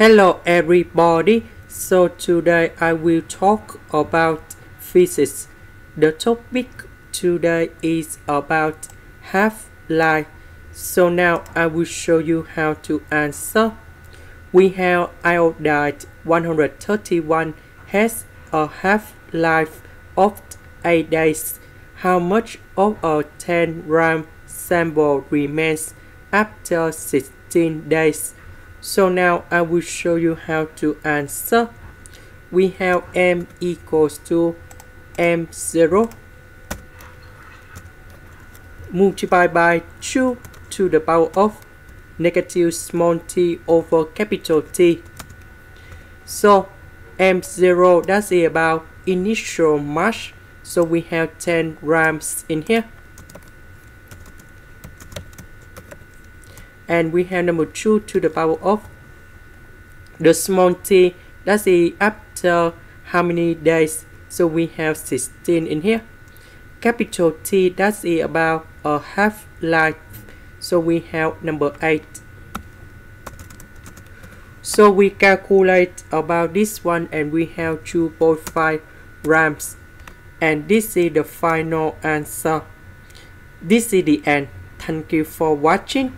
Hello everybody. So today I will talk about physics. The topic today is about half-life. So now I will show you how to answer. We have iodine 131 has a half-life of 8 days. How much of a 10 gram sample remains after 16 days? So now I will show you how to answer. We have m equals to m0 multiplied by 2 to the power of negative small t over capital T. So m0 that's about initial mass. So we have 10 grams in here. And we have number 2 to the power of the small t. That's the after how many days? So we have 16 in here. Capital T that's the about a half life. So we have number 8 so we calculate about this one and we have 2.5 grams. And this is the final answer. This is the end. Thank you for watching